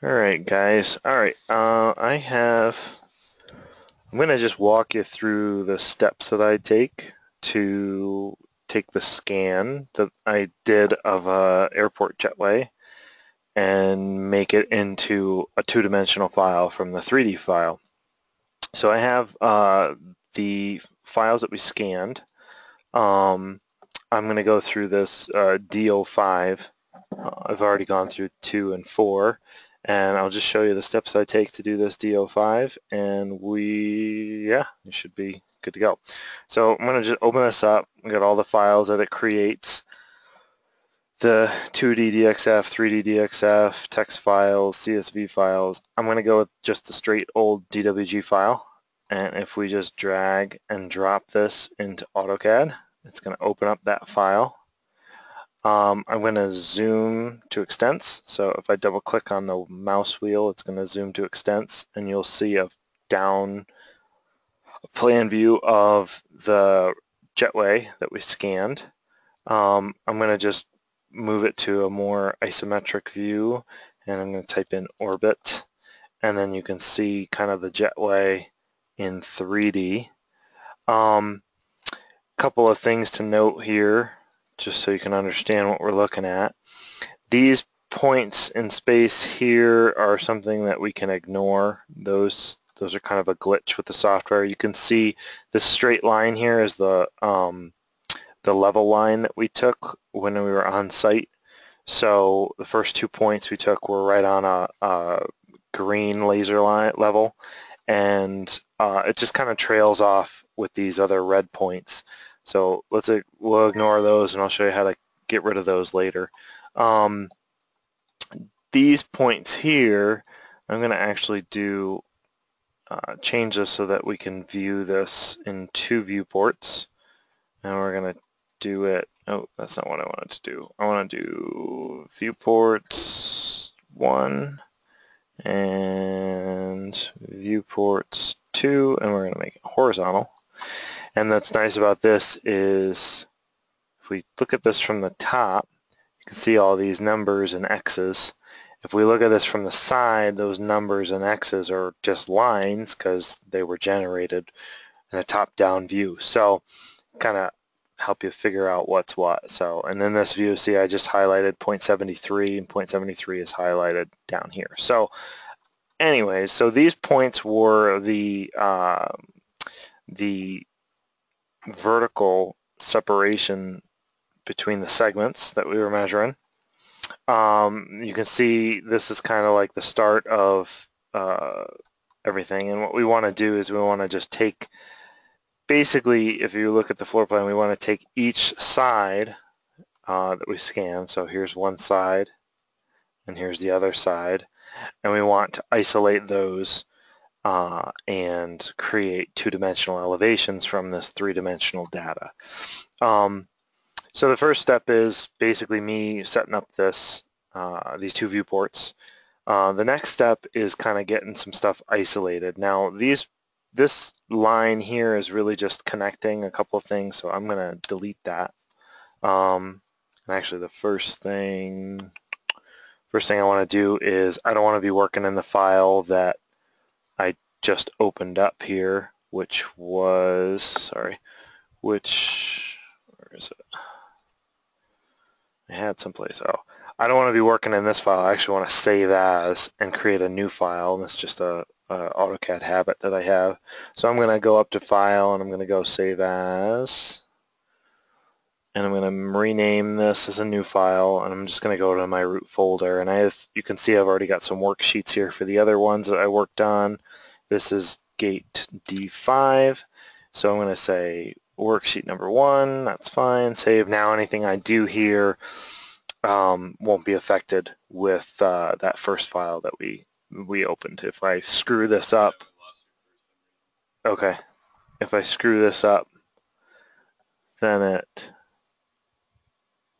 Alright guys, alright, uh, I have, I'm going to just walk you through the steps that I take to take the scan that I did of a airport jetway and make it into a two-dimensional file from the 3D file. So I have uh, the files that we scanned. Um, I'm going to go through this uh, DO5. Uh, I've already gone through 2 and 4 and I'll just show you the steps I take to do this DO5 and we, yeah, it should be good to go. So I'm going to just open this up, we got all the files that it creates, the 2D DXF, 3D DXF, text files, CSV files. I'm going to go with just the straight old DWG file and if we just drag and drop this into AutoCAD, it's going to open up that file um, I'm going to zoom to extents. So if I double click on the mouse wheel, it's going to zoom to extents and you'll see a down plan view of the jetway that we scanned. Um, I'm going to just move it to a more isometric view and I'm going to type in orbit and then you can see kind of the jetway in 3D. A Um, couple of things to note here just so you can understand what we're looking at. These points in space here are something that we can ignore. Those those are kind of a glitch with the software. You can see this straight line here is the um, the level line that we took when we were on site. So the first two points we took were right on a, a green laser line level and uh, it just kind of trails off with these other red points. So let's we'll ignore those and I'll show you how to get rid of those later. Um, these points here, I'm going to actually do uh, change this so that we can view this in two viewports. And we're going to do it, oh, that's not what I wanted to do. I want to do viewports 1 and viewports 2, and we're going to make it horizontal. And that's nice about this is if we look at this from the top, you can see all these numbers and X's. If we look at this from the side, those numbers and X's are just lines because they were generated in a top-down view. So kind of help you figure out what's what. So, and in this view, see, I just highlighted 0.73, and 0.73 is highlighted down here. So, anyways, so these points were the uh, the vertical separation between the segments that we were measuring. Um, you can see this is kind of like the start of uh, everything. And what we want to do is we want to just take basically if you look at the floor plan we want to take each side uh, that we scan. So here's one side and here's the other side. And we want to isolate those uh, and create two-dimensional elevations from this three-dimensional data. Um, so the first step is basically me setting up this uh, these two viewports. Uh, the next step is kind of getting some stuff isolated. Now these this line here is really just connecting a couple of things, so I'm going to delete that. Um, actually, the first thing first thing I want to do is I don't want to be working in the file that just opened up here, which was, sorry, which, where is it? I had someplace, oh. I don't want to be working in this file. I actually want to save as and create a new file. And it's just a, a AutoCAD habit that I have. So I'm going to go up to File and I'm going to go Save As. And I'm going to rename this as a new file and I'm just going to go to my root folder. And I have, you can see I've already got some worksheets here for the other ones that I worked on. This is gate D5. So I'm going to say worksheet number one, that's fine, save. Now anything I do here um, won't be affected with uh, that first file that we, we opened. If I screw this up, okay, if I screw this up, then it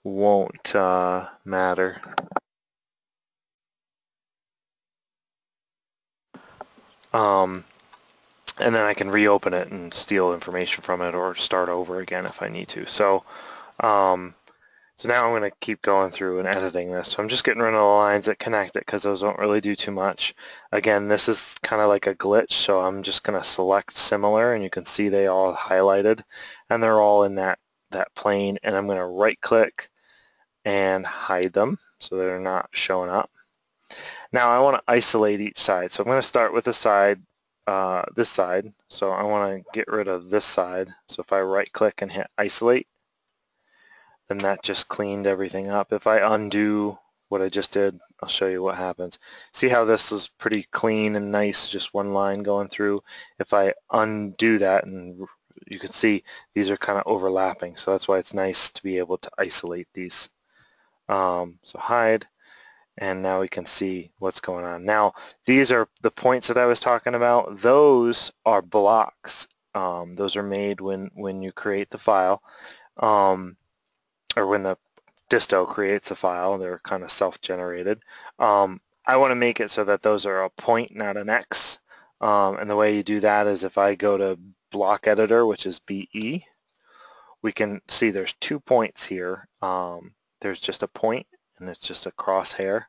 won't uh, matter. Um, and then I can reopen it and steal information from it or start over again if I need to. So, um, So now I'm going to keep going through and editing this. So I'm just getting rid of the lines that connect it because those don't really do too much. Again, this is kind of like a glitch, so I'm just going to select similar and you can see they all highlighted and they're all in that, that plane and I'm going to right click and hide them so they're not showing up. Now I want to isolate each side. So I'm going to start with the side, uh, this side. So I want to get rid of this side. So if I right click and hit isolate, then that just cleaned everything up. If I undo what I just did, I'll show you what happens. See how this is pretty clean and nice, just one line going through. If I undo that, and you can see these are kind of overlapping, so that's why it's nice to be able to isolate these. Um, so hide, and now we can see what's going on. Now, these are the points that I was talking about. Those are blocks. Um, those are made when, when you create the file. Um, or when the disto creates a file, they're kind of self-generated. Um, I want to make it so that those are a point, not an X. Um, and the way you do that is if I go to block editor, which is BE, we can see there's two points here. Um, there's just a point and it's just a crosshair.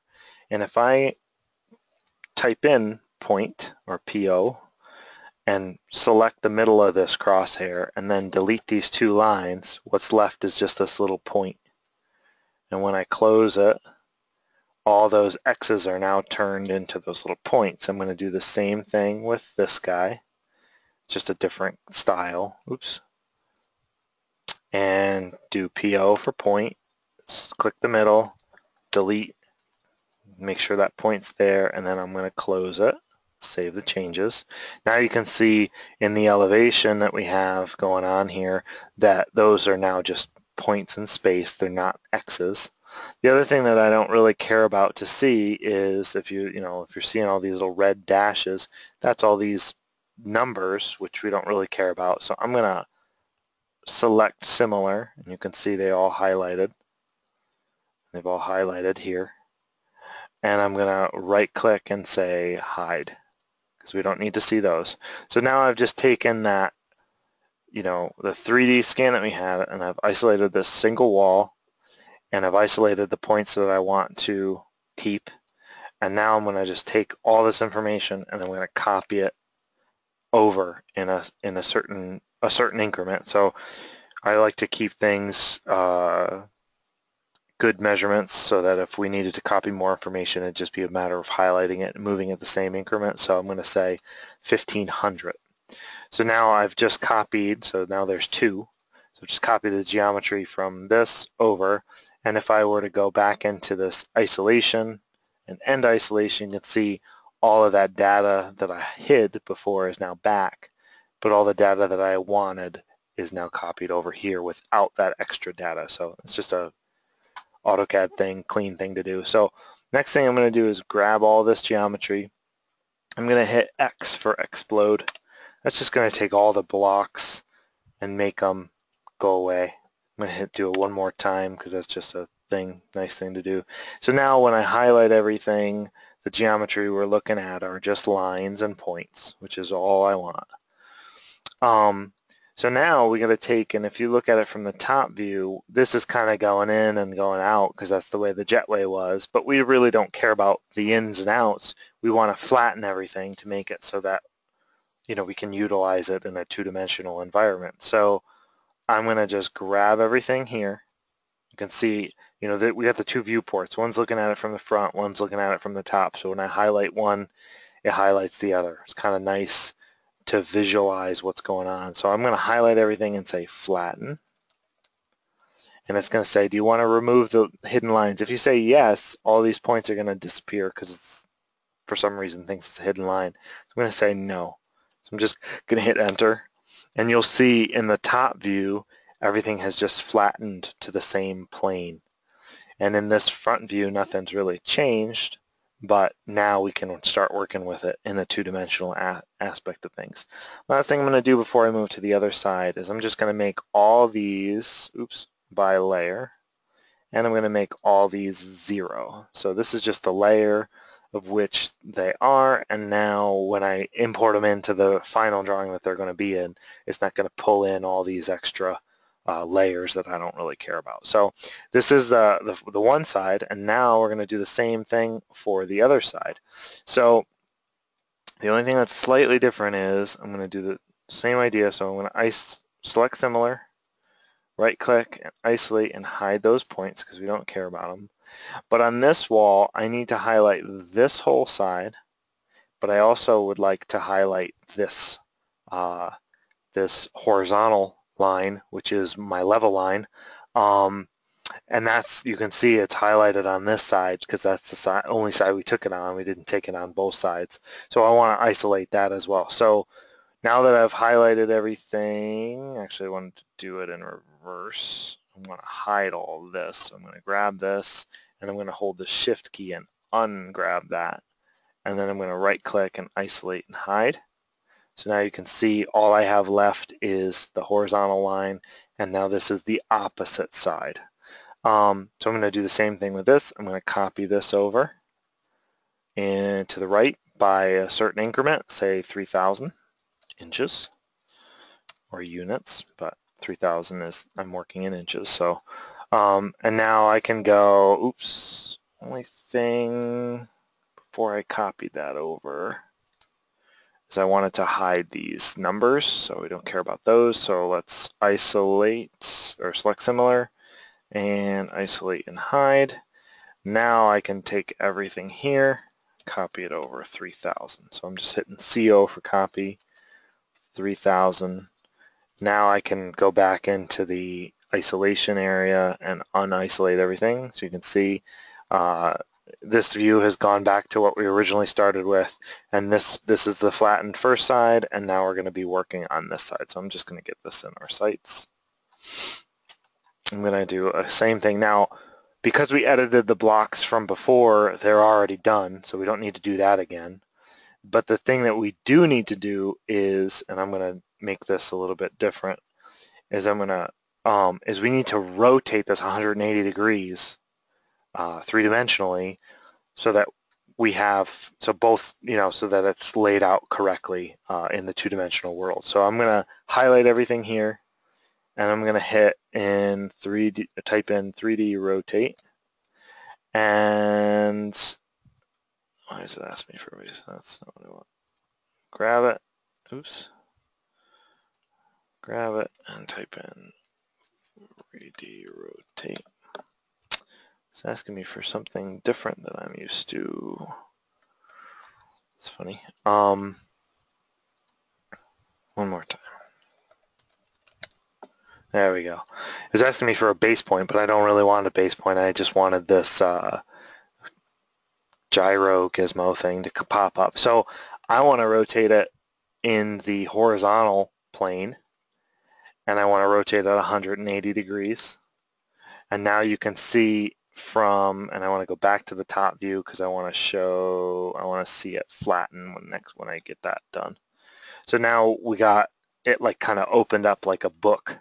And if I type in point or PO and select the middle of this crosshair and then delete these two lines, what's left is just this little point. And when I close it, all those X's are now turned into those little points. I'm going to do the same thing with this guy, just a different style. Oops. And do PO for point, click the middle, delete, make sure that point's there, and then I'm going to close it save the changes. Now you can see in the elevation that we have going on here that those are now just points in space. They're not X's. The other thing that I don't really care about to see is if you, you know, if you're seeing all these little red dashes, that's all these numbers, which we don't really care about. So I'm going to select similar, and you can see they all highlighted. They've all highlighted here. And I'm going to right click and say hide because we don't need to see those. So now I've just taken that, you know, the 3D scan that we had and I've isolated this single wall and I've isolated the points that I want to keep. And now I'm going to just take all this information and I'm going to copy it over in a in a certain a certain increment. So I like to keep things uh, good measurements so that if we needed to copy more information, it'd just be a matter of highlighting it and moving at the same increment. So I'm going to say 1500. So now I've just copied, so now there's two. So just copy the geometry from this over. And if I were to go back into this isolation and end isolation, you can see all of that data that I hid before is now back. But all the data that I wanted is now copied over here without that extra data. So it's just a AutoCAD thing, clean thing to do. So next thing I'm going to do is grab all this geometry. I'm going to hit X for explode. That's just going to take all the blocks and make them go away. I'm going to hit do it one more time because that's just a thing, nice thing to do. So now when I highlight everything, the geometry we're looking at are just lines and points, which is all I want. Um, so now we're going to take, and if you look at it from the top view, this is kind of going in and going out because that's the way the jetway was, but we really don't care about the ins and outs. We want to flatten everything to make it so that, you know, we can utilize it in a two-dimensional environment. So I'm going to just grab everything here. You can see, you know, that we have the two viewports. One's looking at it from the front, one's looking at it from the top. So when I highlight one, it highlights the other. It's kind of nice to visualize what's going on. So I'm going to highlight everything and say flatten. And it's going to say, do you want to remove the hidden lines? If you say yes, all these points are going to disappear because it's, for some reason, thinks it's a hidden line. So I'm going to say no. So I'm just going to hit enter. And you'll see in the top view, everything has just flattened to the same plane. And in this front view, nothing's really changed but now we can start working with it in the two-dimensional aspect of things. Last thing I'm going to do before I move to the other side is I'm just going to make all these, oops, by layer, and I'm going to make all these zero. So this is just the layer of which they are, and now when I import them into the final drawing that they're going to be in, it's not going to pull in all these extra uh, layers that I don't really care about. So this is uh, the, the one side, and now we're going to do the same thing for the other side. So the only thing that's slightly different is I'm going to do the same idea. So I'm going to ice, select similar, right click, and isolate and hide those points because we don't care about them. But on this wall, I need to highlight this whole side, but I also would like to highlight this, uh, this horizontal line, which is my level line. Um, and that's, you can see it's highlighted on this side because that's the side, only side we took it on. We didn't take it on both sides. So I want to isolate that as well. So now that I've highlighted everything, actually I wanted to do it in reverse. I'm going to hide all this. I'm going to grab this and I'm going to hold the shift key and ungrab that. And then I'm going to right click and isolate and hide. So now you can see all I have left is the horizontal line and now this is the opposite side. Um, so I'm going to do the same thing with this. I'm going to copy this over and to the right by a certain increment, say 3,000 inches or units, but 3,000 is, I'm working in inches. So, um, and now I can go, oops, only thing before I copied that over is I wanted to hide these numbers, so we don't care about those. So let's isolate or select similar and isolate and hide. Now I can take everything here, copy it over 3000. So I'm just hitting CO for copy, 3000. Now I can go back into the isolation area and unisolate everything. So you can see uh, this view has gone back to what we originally started with and this this is the flattened first side and now we're going to be working on this side. So I'm just going to get this in our sights. I'm going to do a same thing. Now because we edited the blocks from before they're already done so we don't need to do that again. But the thing that we do need to do is and I'm going to make this a little bit different is I'm going to um, is we need to rotate this 180 degrees uh, three-dimensionally so that we have, so both, you know, so that it's laid out correctly uh, in the two-dimensional world. So I'm going to highlight everything here and I'm going to hit in 3D, type in 3D rotate and why does it ask me for a reason? That's not what I want. Grab it, oops, grab it and type in 3D rotate. It's asking me for something different than I'm used to. It's funny. Um, one more time. There we go. It's asking me for a base point, but I don't really want a base point. I just wanted this uh, gyro gizmo thing to pop up. So I want to rotate it in the horizontal plane, and I want to rotate it 180 degrees. And now you can see from, and I want to go back to the top view because I want to show, I want to see it flatten when next when I get that done. So now we got it like kind of opened up like a book.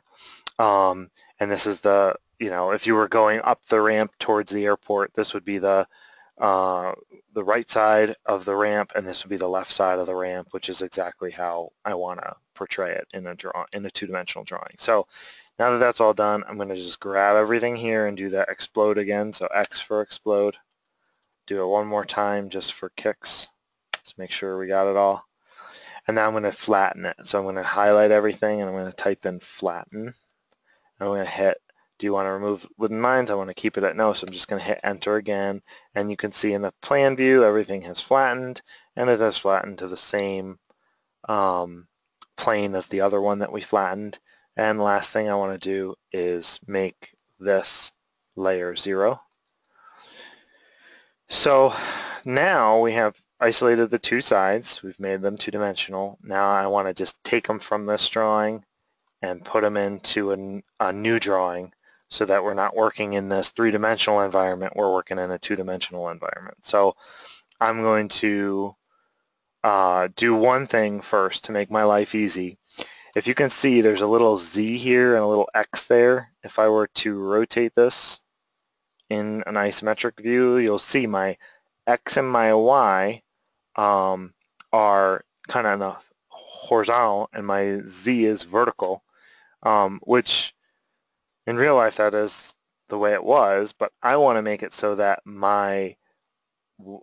Um, and this is the, you know, if you were going up the ramp towards the airport, this would be the uh, the right side of the ramp, and this would be the left side of the ramp, which is exactly how I want to portray it in a draw in a two-dimensional drawing. So now that that's all done, I'm going to just grab everything here and do that explode again. So X for explode. Do it one more time just for kicks. Let's make sure we got it all. And now I'm going to flatten it. So I'm going to highlight everything and I'm going to type in flatten. And I'm going to hit, do you want to remove wooden lines? I want to keep it at no, so I'm just going to hit enter again. And you can see in the plan view, everything has flattened and it has flattened to the same um, plane as the other one that we flattened. And last thing I want to do is make this layer 0. So now we have isolated the two sides. We've made them two-dimensional. Now I want to just take them from this drawing and put them into a, a new drawing so that we're not working in this three-dimensional environment, we're working in a two-dimensional environment. So I'm going to uh, do one thing first to make my life easy if you can see, there's a little Z here and a little X there. If I were to rotate this in an isometric view, you'll see my X and my Y um, are kind of the horizontal and my Z is vertical, um, which in real life that is the way it was, but I want to make it so that my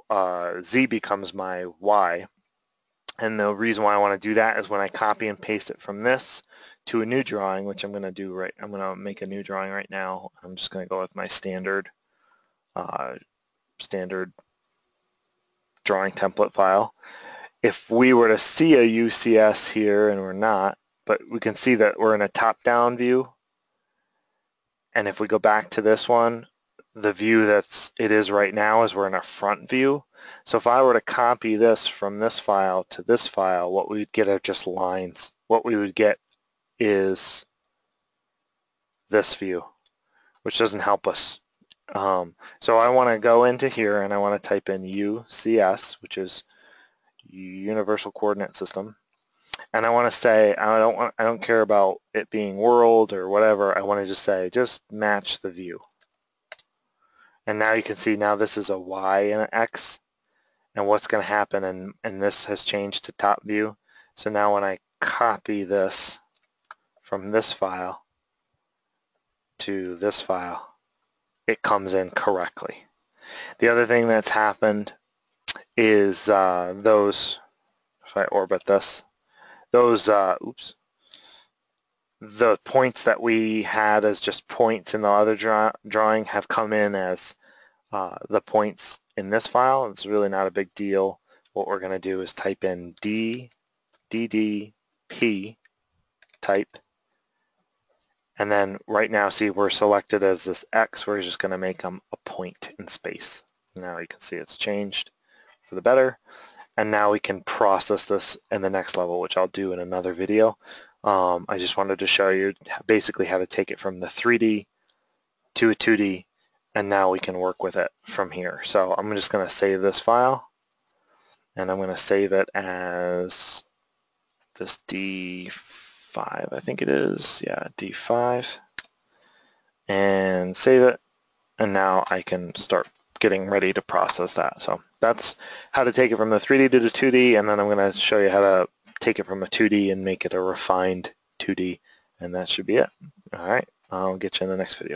uh, z becomes my y. And the reason why I want to do that is when I copy and paste it from this to a new drawing, which I'm going to do right, I'm going to make a new drawing right now. I'm just going to go with my standard, uh, standard drawing template file. If we were to see a UCS here, and we're not, but we can see that we're in a top-down view, and if we go back to this one, the view that's it is right now is we're in a front view. So if I were to copy this from this file to this file, what we would get are just lines. What we would get is this view, which doesn't help us. Um, so I want to go into here and I want to type in UCS, which is Universal Coordinate System. And I want to say I don't want I don't care about it being world or whatever. I want to just say just match the view. And now you can see now this is a Y and an X. And what's going to happen, and, and this has changed to top view. So now when I copy this from this file to this file, it comes in correctly. The other thing that's happened is uh, those, if I orbit this, those, uh, oops, the points that we had as just points in the other draw drawing have come in as uh, the points in this file. It's really not a big deal. What we're going to do is type in D, DD, P type. And then right now, see, we're selected as this X. We're just going to make them a point in space. Now you can see it's changed for the better. And now we can process this in the next level, which I'll do in another video. Um, I just wanted to show you basically how to take it from the 3D to a 2D and now we can work with it from here. So I'm just going to save this file and I'm going to save it as this D5 I think it is yeah D5 and save it and now I can start getting ready to process that. So that's how to take it from the 3D to the 2D and then I'm going to show you how to take it from a 2D and make it a refined 2D and that should be it. Alright, I'll get you in the next video.